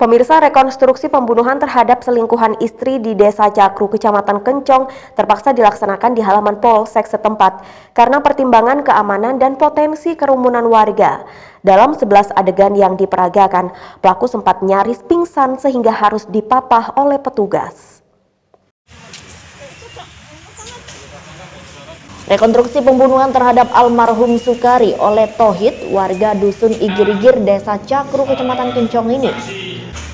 Pemirsa rekonstruksi pembunuhan terhadap selingkuhan istri di Desa Cakru, Kecamatan Kencong terpaksa dilaksanakan di halaman polsek setempat karena pertimbangan keamanan dan potensi kerumunan warga. Dalam 11 adegan yang diperagakan, pelaku sempat nyaris pingsan sehingga harus dipapah oleh petugas. Rekonstruksi pembunuhan terhadap almarhum Sukari oleh Tohid, warga Dusun Igirigir, Desa Cakru, Kecamatan Kencong ini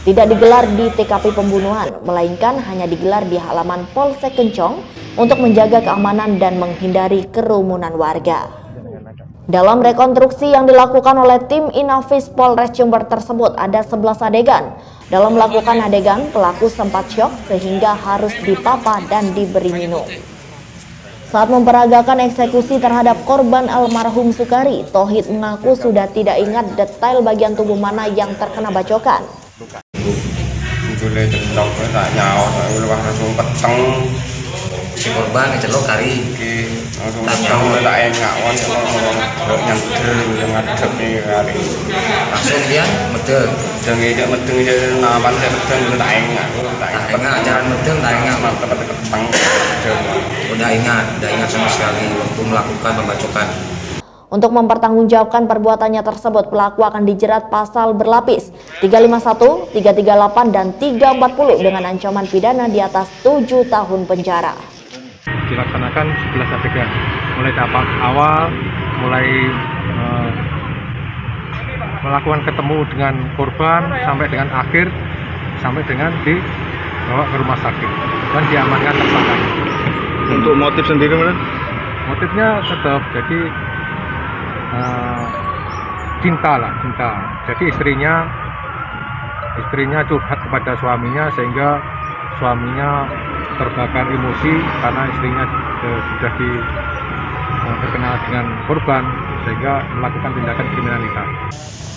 tidak digelar di TKP pembunuhan, melainkan hanya digelar di halaman Polsek Kencong untuk menjaga keamanan dan menghindari kerumunan warga. Dalam rekonstruksi yang dilakukan oleh tim Inavis Polres Jember tersebut ada 11 adegan. Dalam melakukan adegan, pelaku sempat syok sehingga harus dipapa dan diberi minum. Saat memperagakan eksekusi terhadap korban almarhum Sukari, Tohid mengaku sudah tidak ingat detail bagian tubuh mana yang terkena bacokan jule celok tak nyawa tak luwah langsung peteng. Si korban celok kari. Iki langsung peteng tak enak yang ngadep nih kali. Langsung dia medeng iki medeng nawan saya medeng tak enak tak enak medeng tak enak mantep peteng udah ingat udah ingat sama sekali waktu melakukan pembacokan untuk mempertanggungjawabkan perbuatannya tersebut, pelaku akan dijerat pasal berlapis 351, 338, dan 340 dengan ancaman pidana di atas 7 tahun penjara. Dilaksanakan 11 adegan, mulai tahap awal, mulai uh, melakukan ketemu dengan korban sampai dengan akhir, sampai dengan dibawa ke rumah sakit dan diamankan tersangka. Untuk motif sendiri mana? Motifnya tetap jadi uh, cinta lah cinta jadi istrinya istrinya curhat kepada suaminya sehingga suaminya terbakar emosi karena istrinya uh, sudah di uh, terkenal dengan korban sehingga melakukan tindakan kriminalitas.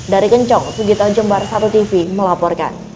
Dari Kencong, Sugito Jembar 1 TV melaporkan.